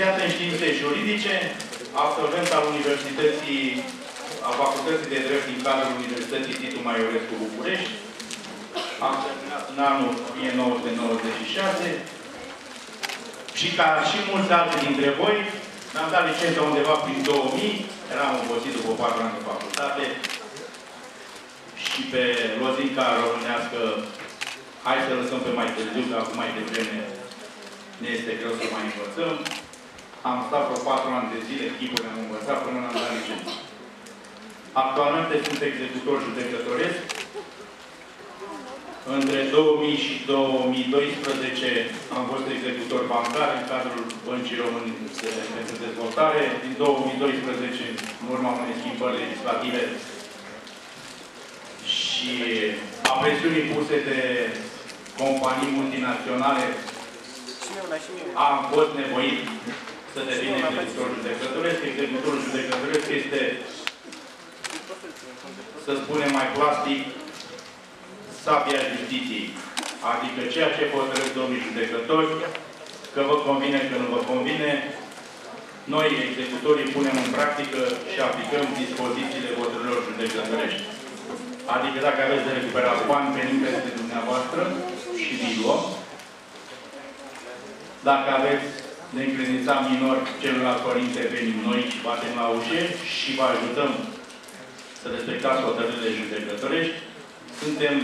licențiat în științe juridice, absolvent al Universității, a Facultății de Drept din cadrul Universității Titu Maiorescu București. Am terminat în anul 1996 și ca și mulți alții dintre voi, mi-am dat licența undeva prin 2000, eram obosit după 4 ani de facultate și pe lozinca românească, hai să lăsăm pe mai târziu, că acum mai devreme ne este greu să mai învățăm. Am stat vreo 4 ani de zile, chipuri am învățat până am dat licență. Actualmente sunt executor judecătoresc. Între 2000 și 2012 am fost executor bancar în cadrul Băncii Români pentru Dezvoltare. Din 2012, în urma unei schimbări legislative și a presiunii puse de companii multinaționale, am fost nevoit să devin executor judecătoresc. Executorul judecătoresc este, să spunem mai plastic, sabia justiției. Adică ceea ce hotărăsc domnii judecători, că vă convine, că nu vă convine, noi, executorii, punem în practică și aplicăm dispozițiile hotărârilor judecătorești. Adică dacă aveți de recuperat bani pe de dumneavoastră și vi luăm, dacă aveți de încredința minor celălalt părinte, venim noi și batem la ușe și vă ajutăm să respectați hotărârile judecătorești. Suntem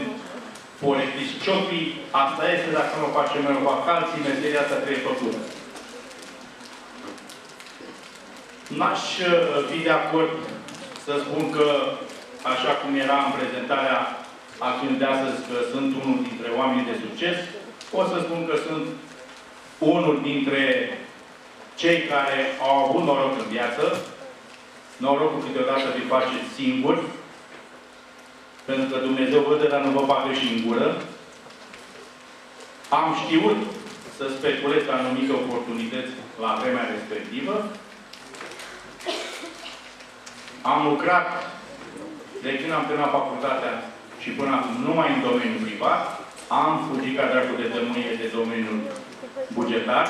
polectiți ciocii, asta este, dacă nu o facem noi, o fac alții, meseria asta trebuie făcută. N-aș uh, fi de acord să spun că, așa cum era în prezentarea acțiunii de astăzi, că sunt unul dintre oamenii de succes, pot să spun că sunt unul dintre cei care au avut noroc în viață, norocul câteodată vi faceți singuri, pentru că Dumnezeu văd, dar nu vă bate și în gură. Am știut să speculez pe anumite oportunități la vremea respectivă. Am lucrat de când am terminat facultatea și până acum numai în domeniul privat. Am fugit ca dracu de tămâie de domeniul bugetar.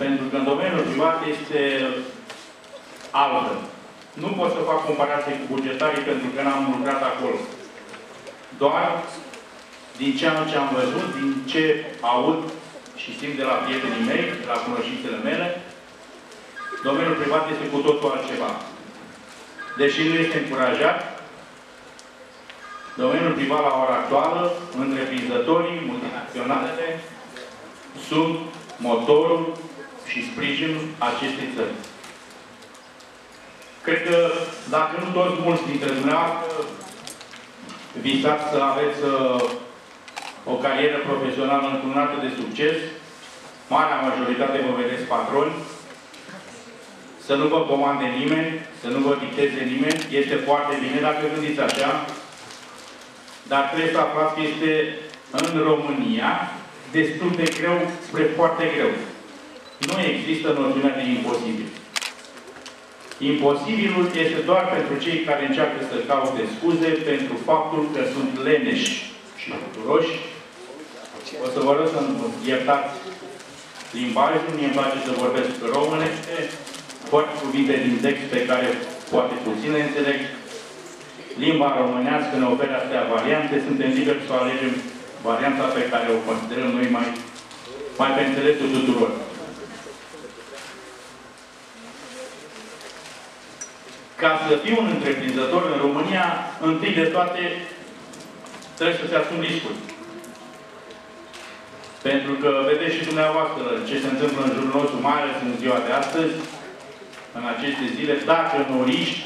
Pentru că în domeniul privat este altfel. Nu pot să fac comparație cu bugetarii pentru că n-am lucrat acolo. Doar din ce am, ce am văzut, din ce aud și simt de la prietenii mei, de la cunoștințele mele, domeniul privat este cu totul altceva. Deși nu este încurajat, domeniul privat la ora actuală, întreprinzătorii, multinaționalele, sunt motorul și sprijinul acestei țări. Cred că, dacă nu toți mulți dintre dumneavoastră, visați să aveți uh, o carieră profesională încununată de succes, marea majoritate vă vedeți patroni, să nu vă comande nimeni, să nu vă dicteze nimeni, este foarte bine dacă gândiți așa, dar trebuie să aflați că este în România destul de greu spre foarte greu. Nu există noțiunea de imposibil. Imposibilul este doar pentru cei care încearcă să caute scuze pentru faptul că sunt leneși și futuroși. O să vă rog să iertați limbajul, mie îmi place să vorbesc românește, foarte cuvinte din text pe care poate puțin le înțeleg. Limba românească ne oferă astea variante, suntem liberi să alegem varianta pe care o considerăm noi mai, mai pe înțelesul tuturor. Ca să fii un întreprinzător în România, întâi de toate trebuie să se asumi riscuri. Pentru că vedeți și dumneavoastră ce se întâmplă în jurul nostru, mai ales în ziua de astăzi, în aceste zile, dacă nu riști,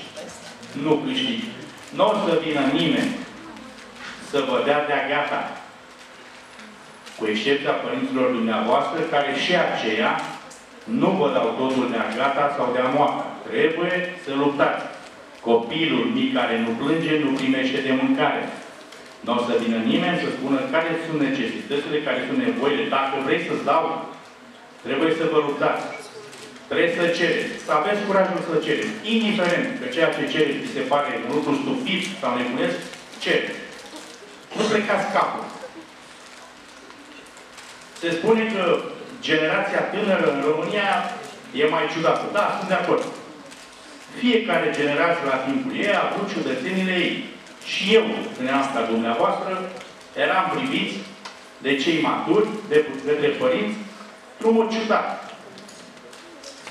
nu câștigi. Nu o să vină nimeni să vă dea de gata. Cu excepția părinților dumneavoastră, care și aceia nu vă dau totul de gata sau de moartă. Trebuie să luptați. Copilul mic care nu plânge, nu primește de mâncare. Nu o să vină nimeni să spună care sunt necesitățile, care sunt nevoile. Dacă vrei să-ți dau, trebuie să vă luptați. Trebuie să cereți. Să aveți curajul să cereți. Indiferent că ceea ce cereți vi se pare un lucru stupid sau nebunesc, cereți. Nu plecați capul. Se spune că generația tânără în România e mai ciudată. Da, sunt de acord. Fiecare generație la timpul ei a avut ciudățenile ei. Și eu, în asta dumneavoastră, eram priviți de cei maturi, de, de, de părinți, într-un mod ciudat.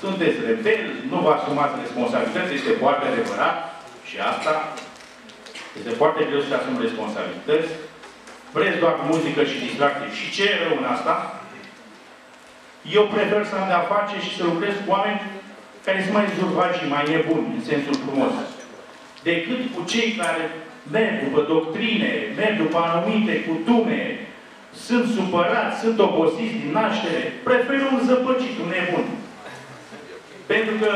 Sunteți rebeli, nu vă asumați responsabilități, este foarte adevărat și asta. Este foarte greu să asum responsabilități. Vreți doar muzică și distracție. Și ce e rău în asta? Eu prefer să am de-a face și să lucrez cu oameni care sunt mai zurvaci și mai nebuni, în sensul frumos, decât cu cei care merg după doctrine, merg după anumite cutume, sunt supărați, sunt obosiți din naștere, prefer un zăpăcit, un nebun. Pentru că,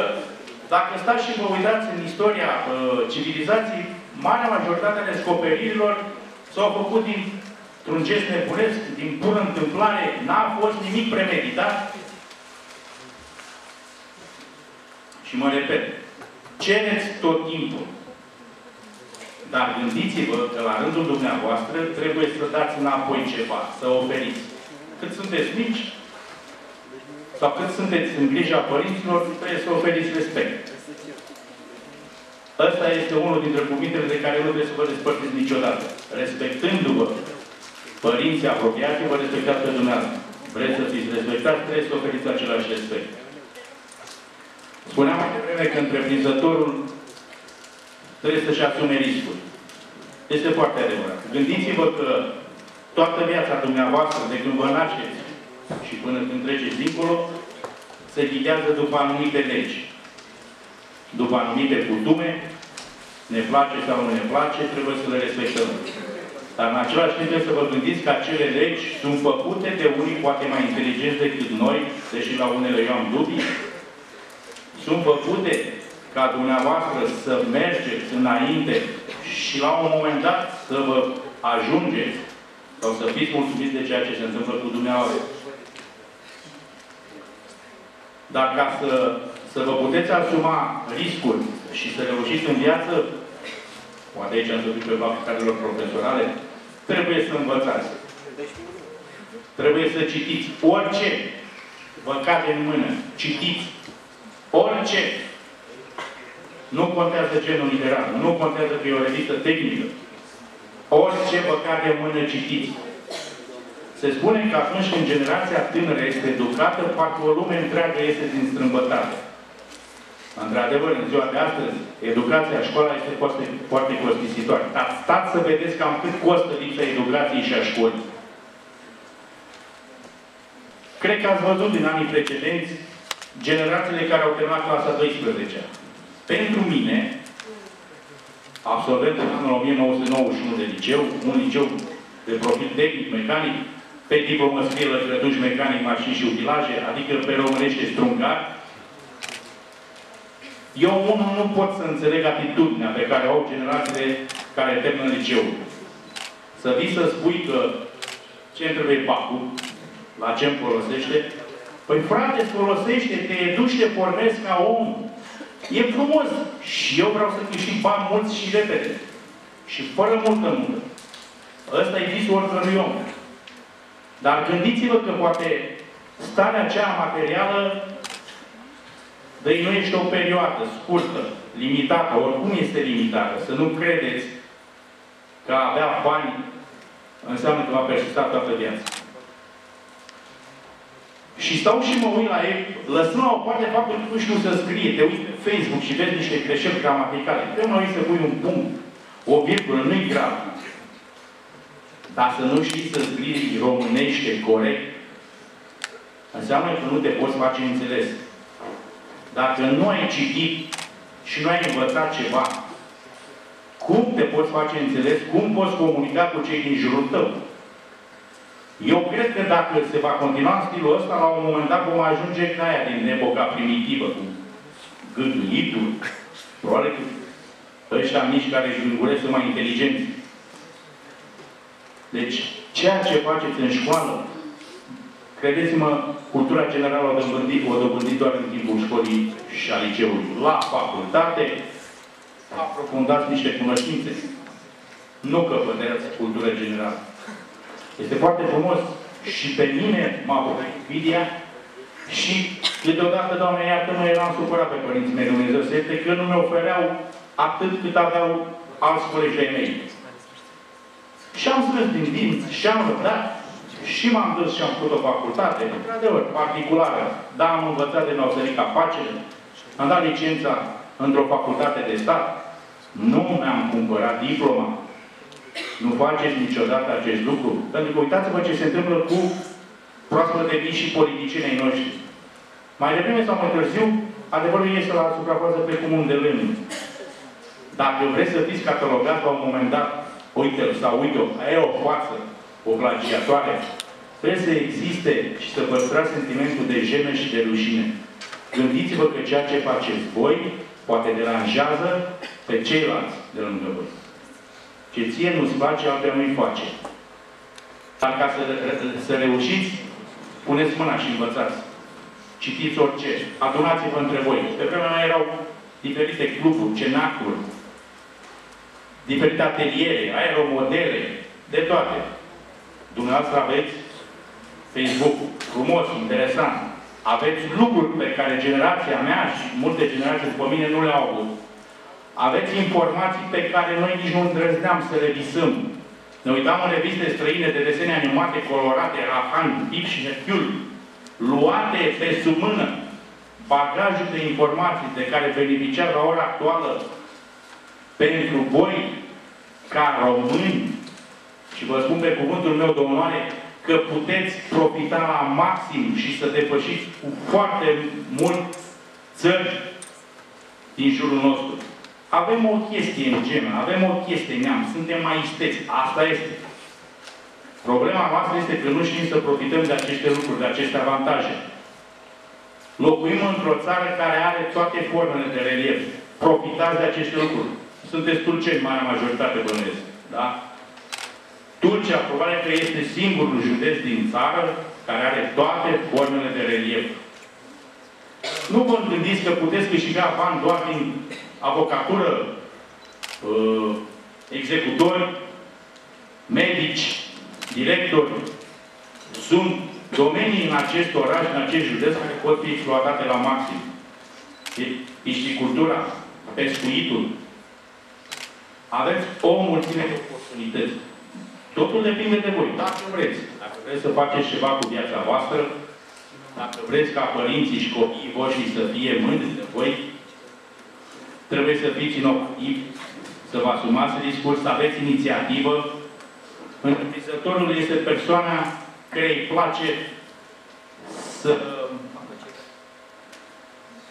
dacă stați și vă uitați în istoria uh, civilizației, marea majoritate a descoperirilor s-au făcut din un gest nebunesc, din pură întâmplare, n-a fost nimic premeditat. Și mă repet, cereți tot timpul. Dar gândiți-vă că la rândul dumneavoastră trebuie să dați înapoi ceva, să oferiți. Cât sunteți mici, sau cât sunteți în grija părinților, trebuie să oferiți respect. Ăsta este unul dintre cuvintele de care nu trebuie să vă despărțiți niciodată. Respectându-vă părinții apropiați, vă respectați pe dumneavoastră. Vreți să fiți respectați, trebuie să oferiți același respect. Spuneam mai devreme că întreprinzătorul trebuie să-și asume riscuri. Este foarte adevărat. Gândiți-vă că toată viața dumneavoastră, de când vă nașteți și până când treceți dincolo, se ghidează după anumite legi. După anumite cutume, ne place sau nu ne place, trebuie să le respectăm. Dar în același timp trebuie să vă gândiți că acele legi sunt făcute de unii poate mai inteligenți decât noi, deși la unele eu am dubii, sunt făcute ca dumneavoastră să mergeți înainte și la un moment dat să vă ajungeți sau să fiți mulțumiți de ceea ce se întâmplă cu dumneavoastră. Dar ca să, să vă puteți asuma riscuri și să reușiți în viață, poate aici am să pe cadrelor profesionale, trebuie să învățați. Trebuie să citiți. Orice vă cade în mână, citiți. Orice. Nu contează genul literar, nu contează că e o revistă tehnică. Orice vă cade în mână, citiți. Se spune că atunci când generația tânără este educată, parcă o lume întreagă este din strâmbătate. Într-adevăr, în ziua de astăzi, educația, școala este foarte, foarte costisitoare. Dar stați să vedeți cam cât costă lipsa educației și a școlii. Cred că ați văzut din anii precedenți generațiile care au terminat clasa 12 -a. Pentru mine, absolvent în anul 1991 de liceu, un liceu de profil tehnic, mecanic, pe diplomă scrie lăcrătuși mecanic, mașini și utilaje, adică pe românește strungar, eu unul nu pot să înțeleg atitudinea pe care au generațiile care termină liceul. Să vii să spui că ce trebuie pacul, la ce îmi folosește, păi frate, folosește, te educi, te formezi ca om. E frumos. Și eu vreau să câștig bani mulți și repede. Și fără multă muncă. Ăsta e visul oricărui om. Dar gândiți-vă că poate starea aceea materială dăinuiește o perioadă scurtă, limitată, oricum este limitată. Să nu credeți că a avea bani înseamnă că va persista toată viața. Și stau și mă uit la ei, lăsând la o parte faptul că nu știu să scrie, te uiți pe Facebook și vezi niște greșeli gramaticale. Te mai uiți să pui un punct, o virgulă, nu-i grav. Dar să nu știi să scrii românește corect, înseamnă că nu te poți face înțeles. Dacă nu ai citit și nu ai învățat ceva, cum te poți face înțeles? Cum poți comunica cu cei din jurul tău? Eu cred că dacă se va continua în stilul ăsta, la un moment dat vom ajunge ca aia din epoca primitivă, cu gânduitul. Probabil că ăștia mici care își gânguresc sunt mai inteligenți. Deci, ceea ce faceți în școală, Credeți-mă, cultura generală o dobândit, o dobândit doar în timpul școlii și a liceului. La facultate, aprofundați niște cunoștințe. Nu căpătați cultură generală. Este foarte frumos. Și pe mine m-a invidia Și câteodată, Doamne, iartă-mă, eram supărat pe părinții mei Dumnezeu să este că nu mi ofereau atât cât aveau alți colegi de mei. Și am strâns din dinți, și am răbdat, și m-am dus și am făcut o facultate, într-adevăr, particulară. Da, am învățat de Năsărica Pacele, am dat licența într-o facultate de stat, nu mi-am cumpărat diploma. Nu faceți niciodată acest lucru. Pentru că uitați-vă ce se întâmplă cu proaspăt de vii și politicienii noștri. Mai devreme sau mai târziu, adevărul este la suprafață pe cum un de lemn. Dacă vreți să fiți catalogați la un moment dat, uite-l sau uite-o, aia e o față, o plagiatoare, trebuie să existe și să păstrați sentimentul de jenă și de rușine. Gândiți-vă că ceea ce faceți voi poate deranjează pe ceilalți de lângă voi. Ce ție nu-ți place, altul nu-i face. Dar ca să, să reușiți, puneți mâna și învățați. Citiți orice. Adunați-vă între voi. Pe vremea mea erau diferite cluburi, cenacuri, diferite ateliere, aeromodele, de toate. Dumneavoastră aveți Facebook frumos, interesant. Aveți lucruri pe care generația mea și multe generații după mine nu le-au avut. Aveți informații pe care noi nici nu îndrăzneam să le visăm. Ne uitam în reviste străine de desene animate colorate, Rahan, Pip și Hercule, luate pe sub mână, bagajul de informații de care beneficiați la ora actuală pentru voi, ca români, și vă spun pe cuvântul meu de onoare, că puteți profita la maxim și să depășiți cu foarte mult țări din jurul nostru. Avem o chestie în genă, avem o chestie neam, suntem mai isteți. Asta este. Problema noastră este că nu știm să profităm de aceste lucruri, de aceste avantaje. Locuim într-o țară care are toate formele de relief. Profitați de aceste lucruri. Sunteți turceni, marea majoritate bănuiesc. Da? Turcia probabil că este singurul județ din țară care are toate formele de relief. Nu vă gândiți că puteți câștiga bani doar din avocatură, uh, executori, medici, directori. Sunt domenii în acest oraș, în acest județ, care pot fi exploatate la maxim. Piscicultura, pescuitul. Aveți o mulțime de oportunități. Totul depinde de voi, dacă vreți. Dacă vreți să faceți ceva cu viața voastră, dacă vreți ca părinții și copiii voștri să fie mândri de voi, trebuie să fiți inovativi, să vă asumați discurs, să aveți inițiativă. Întreprinzătorul este persoana care îi place să,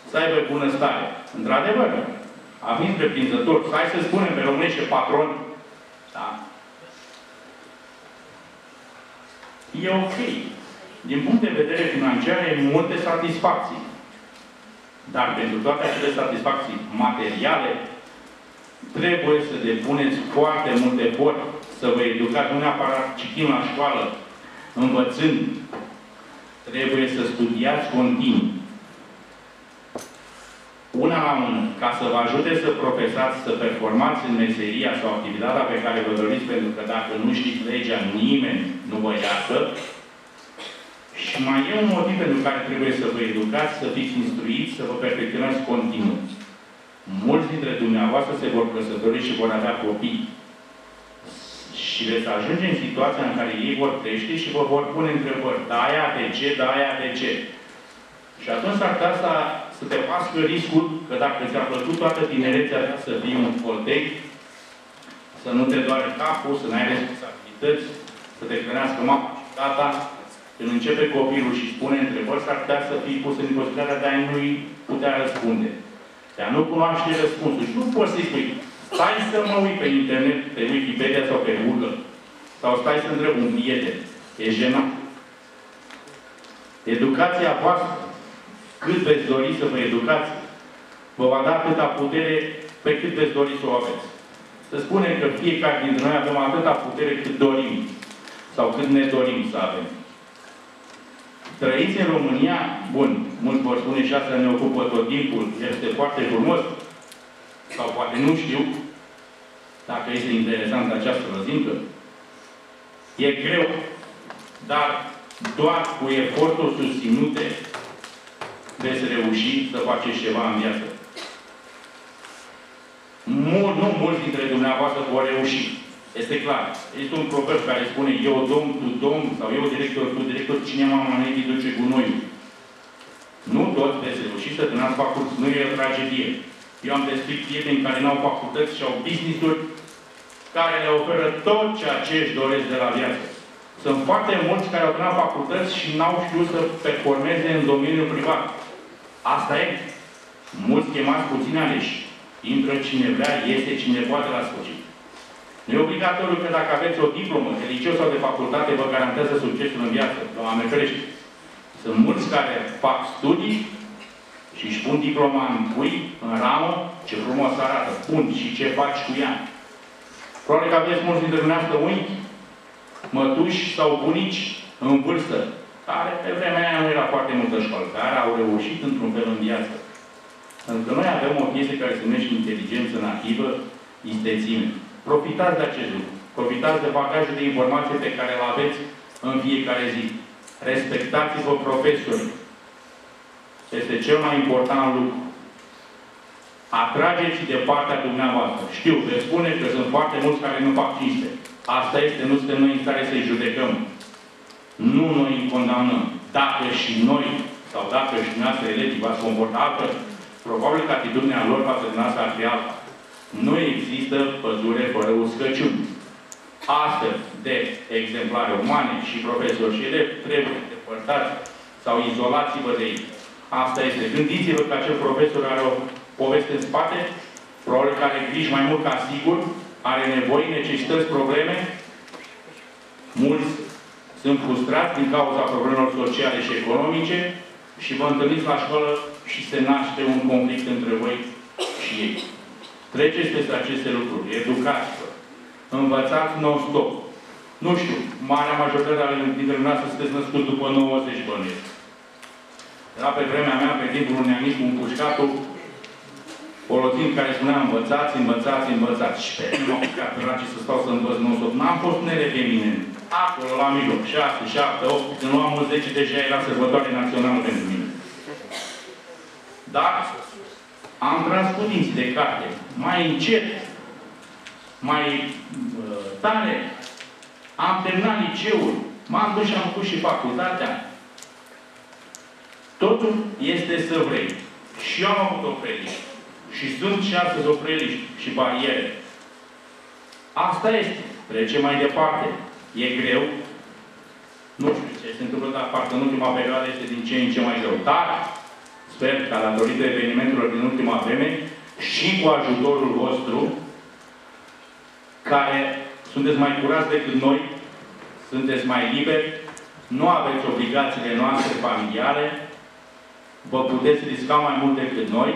să aibă bunăstare. Într-adevăr, a fi întreprinzător, hai să spunem pe românește patron, da? E ok. Din punct de vedere financiar, e multe satisfacții. Dar pentru toate acele satisfacții materiale, trebuie să depuneți foarte multe efort să vă educați, nu neapărat citim la școală, învățând. Trebuie să studiați continuu. Una la mână, ca să vă ajute să profesați, să performați în meseria sau activitatea pe care vă doriți, pentru că dacă nu știți legea, nimeni nu vă iartă, și mai e un motiv pentru care trebuie să vă educați, să fiți instruiți, să vă perfecționați continuu. Mulți dintre dumneavoastră se vor căsători și vor avea copii. Și veți ajunge în situația în care ei vor crește și vă vor pune întrebări. Da, aia de ce? Da, aia de ce? Și atunci ar putea să, să te pască riscul că dacă ți-a plăcut toată tinerețea ta să fii un coltec, să nu te doare capul, să n-ai responsabilități, să te hrănească mama și tata, când începe copilul și spune întrebări, s-ar putea să fii pus în posibilitatea de a nu-i putea răspunde. De a nu cunoaște răspunsul. Și nu poți să-i spui, stai să mă uit pe internet, pe Wikipedia sau pe Google. Sau stai să întreb un prieten. E jenat. Educația voastră, cât veți dori să vă educați, vă va da atâta putere pe cât veți dori să o aveți. Să spunem că fiecare dintre noi avem atâta putere cât dorim. Sau cât ne dorim să avem. Trăiți în România, bun, mulți vor spune și asta ne ocupă tot timpul, este foarte frumos, sau poate nu știu, dacă este interesant această răzincă. E greu, dar doar cu eforturi susținute veți reuși să faceți ceva în viață. Mul, nu mulți dintre dumneavoastră vor reuși. Este clar. Este un proverb care spune eu domn, tu domn, sau eu director, tu director, cine m-a maneti duce gunoiul. Nu toți veți reuși să terminați facultăți. Nu e o tragedie. Eu am descris prieteni care nu au facultăți și au business-uri care le oferă tot ceea ce își doresc de la viață. Sunt foarte mulți care au terminat facultăți și n-au știut să performeze în domeniul privat. Asta e. Mulți chemați puțin aleși. Intră cine vrea, este cine poate la sfârșit. Nu e obligatoriu că dacă aveți o diplomă de liceu sau de facultate, vă garantează succesul în viață. Doamne ferește! Sunt mulți care fac studii și își pun diploma în pui, în ramă, ce frumos arată. Pun și ce faci cu ea. Probabil că aveți mulți dintre dumneavoastră unchi, mătuși sau bunici în vârstă, care pe vremea aia nu era foarte multă școală, care au reușit într-un fel în viață. Pentru că noi avem o chestie care se numește inteligență nativă, istețime. Profitați de acest lucru. Profitați de bagajul de informație pe care îl aveți în fiecare zi. Respectați-vă profesorii. Este cel mai important lucru. Atrageți de partea dumneavoastră. Știu, veți spune că sunt foarte mulți care nu fac cinste. Asta este, nu suntem noi în stare să-i judecăm. Nu noi îi condamnăm. Dacă și noi, sau dacă și dumneavoastră elegii v-ați comporta altfel, probabil că atitudinea lor față de noastră ar fi alta. Nu există pădure fără uscăciuni. Astfel de exemplare umane și profesori și elevi trebuie depărtați sau izolați-vă de ei. Asta este. Gândiți-vă că acel profesor are o poveste în spate, probabil că are griji mai mult ca sigur, are nevoi, necesități, probleme. Mulți sunt frustrați din cauza problemelor sociale și economice și vă întâlniți la școală și se naște un conflict între voi și ei. Treceți peste aceste lucruri, educați-vă, învățați non-stop. Nu știu, marea majoritate ale dintre noastre sunteți născuți după 90 bănuiesc. Era pe vremea mea, pe timpul unui anism, un pușcatul, folosind care spunea învățați, învățați, învățați. Și pe mine m-au picat ce să stau să învăț non-stop. N-am fost un elev eminent. Acolo, la mijloc, 6, 7, 8, când luam 10, deja era sărbătoare națională pentru mine. Dar am transpus dinții de carte. Mai încet, mai uh, tare. Am terminat liceul. M-am dus și am făcut și facultatea. Totul este să vrei. Și eu am avut opreliști. Și sunt și astăzi opreliști și bariere. Asta este. Trecem mai departe. E greu. Nu știu ce se întâmplă, dar parcă în ultima perioadă este din ce în ce mai greu. Dar sper că datorită evenimentelor din ultima vreme și cu ajutorul vostru, care sunteți mai curați decât noi, sunteți mai liberi, nu aveți obligațiile noastre familiale, vă puteți risca mai mult decât noi,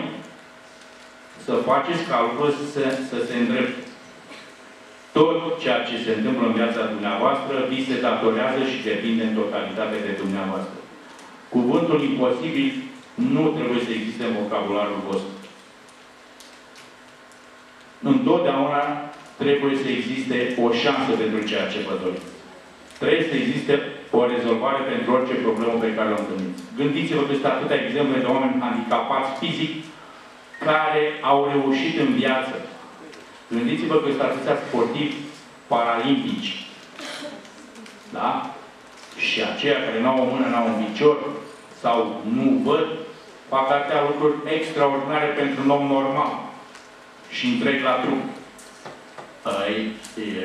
să faceți ca lucrurile să, să se îndrepte. Tot ceea ce se întâmplă în viața dumneavoastră vi se datorează și depinde în totalitate de dumneavoastră. Cuvântul imposibil nu trebuie să existe în vocabularul vostru. Întotdeauna trebuie să existe o șansă pentru ceea ce vă doriți. Trebuie să existe o rezolvare pentru orice problemă pe care o întâlniți. Gândiți-vă că sunt atâtea exemple de oameni handicapați fizic care au reușit în viață. Gândiți-vă că sunt atâția sportivi paralimpici. Da? Și aceia care nu au o mână, nu au un picior sau nu văd, fac atâtea lucruri extraordinare pentru un om normal și întreg la trup.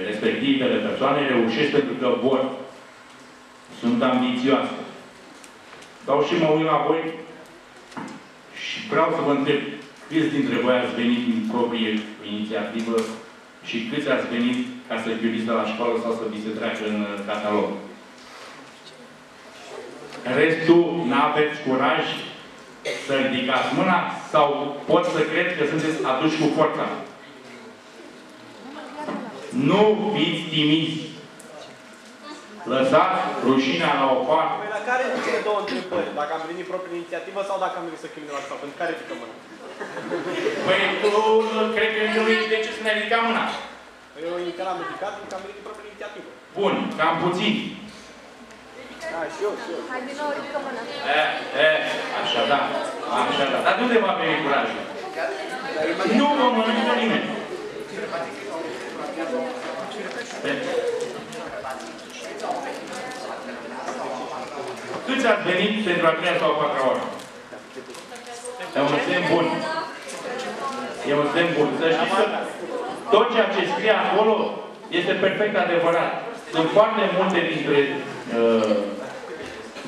Respectivele persoane reușesc pentru că vor sunt ambițioase. Dau și mă uit la voi și vreau să vă întreb, câți dintre voi ați venit din proprie inițiativă și câți ați venit ca să iubiți de la școală sau să vi se treacă în catalog? Restul n-aveți curaj să ridicați mâna sau pot să cred că sunteți aduși cu forța. Nu fiți timizi. Lăsați rușinea la o parte. Păi la care dintre cele două întrebări? Dacă am venit proprie inițiativă sau dacă am venit să cheltuim la sau? Pentru care ridică mâna? Păi tu cred că nu ești de ce să ne ridicăm mâna. Păi eu inițial am ridicat pentru că am venit proprie inițiativă. Bun, cam puțin. Da, și eu, și eu. Hai din nou, ridică mâna. E, e, așa da, așa da. Dar de unde va veni curajul? Nu vă mănâncă nimeni. Câți ați venit pentru a treia sau a patra oră? E un semn bun. E un semn bun. Să știți că tot ceea ce scrie acolo este perfect adevărat. Sunt foarte multe dintre uh,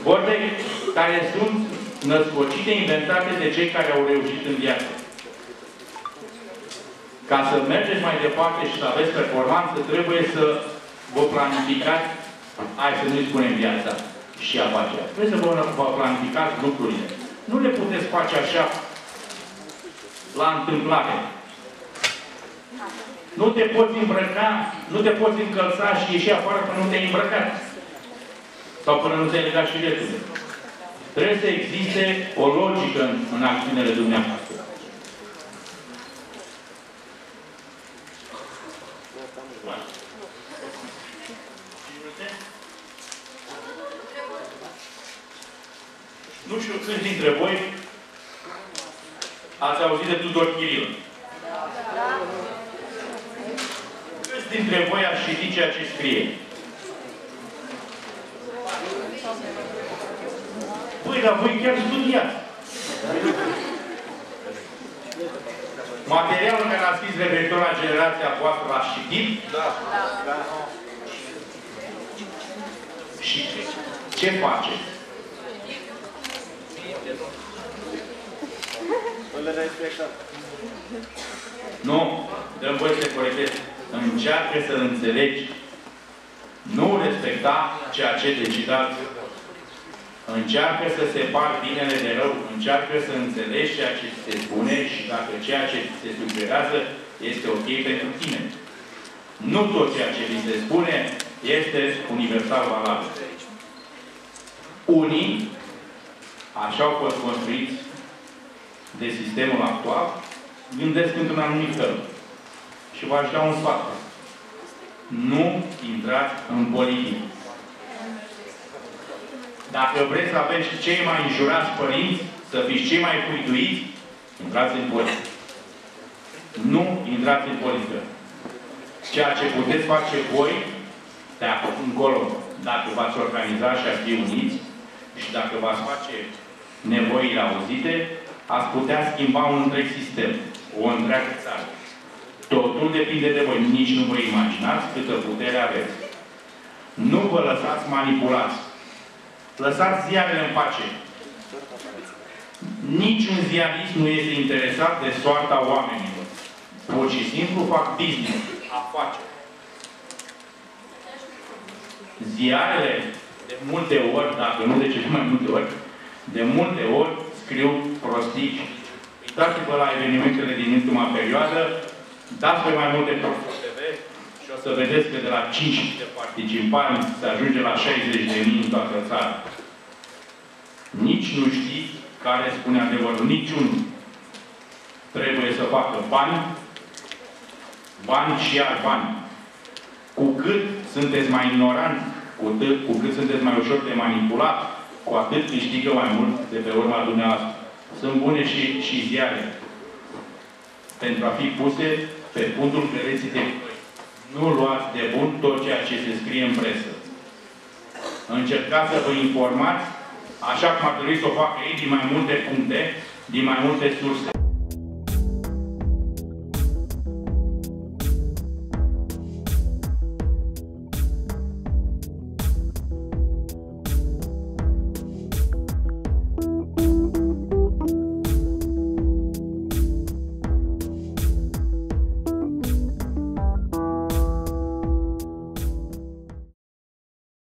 vorbe care sunt născocite, inventate de cei care au reușit în viață. Ca să mergeți mai departe și să aveți performanță, trebuie să vă planificați, hai să nu-i spunem viața și afacerea. Trebuie să vă vă planificați lucrurile. Nu le puteți face așa la întâmplare. Nu te poți îmbrăca, nu te poți încălța și ieși afară până nu te-ai îmbrăcat. Sau până nu ți-ai legat șireturile. Trebuie să existe o logică în, în acțiunile dumneavoastră. Nu știu câți dintre voi ați auzit de Tudor Chiril. Câți dintre voi ați citit ceea ce scrie? Păi, dar voi chiar studiați. Materialul care a scris referitor la generația voastră l-ați citit? Da. Da. Și ce face? Îl respectăm. Nu, dăm voie să te corectez. Încearcă să înțelegi. Nu respecta ceea ce decidați. Încearcă să separi binele de rău. Încearcă să înțelegi ceea ce ți se spune și dacă ceea ce ți se sugerează este ok pentru tine. Nu tot ceea ce vi se spune este universal valabil. Unii, așa au fost construiți de sistemul actual, gândesc într-un anumit fel. Și v-aș da un sfat. Nu intrați în politică. Dacă vreți să aveți cei mai înjurați părinți, să fiți cei mai cuiduiți, intrați în politică. Nu intrați în politică. Ceea ce puteți face voi, de acum încolo, dacă v-ați organiza și ați fi uniți, și dacă v-ați face nevoile auzite, ați putea schimba un întreg sistem, o întreagă țară. Totul depinde de voi. Nici nu vă imaginați câtă putere aveți. Nu vă lăsați manipulați. Lăsați ziarele în pace. Niciun ziarist nu este interesat de soarta oamenilor. Pur și simplu fac business, afaceri. Ziarele, de multe ori, dacă nu de cele mai multe ori, de multe ori scriu prostii. Uitați-vă la evenimentele din ultima perioadă, dați pe mai multe Profil TV și o să vedeți că de la 5 de participanți se ajunge la 60 de mii în toată țara. Nici nu știți care spune adevărul, niciunul. Trebuie să facă bani, bani și iar bani. Cu cât sunteți mai ignoranți, cu, cât, cu cât sunteți mai ușor de manipulat, cu atât câștigă mai mult de pe urma dumneavoastră. Sunt bune și, și ziare pentru a fi puse pe punctul pereții de Nu luați de bun tot ceea ce se scrie în presă. Încercați să vă informați așa cum ar trebui să o facă ei din mai multe puncte, din mai multe surse.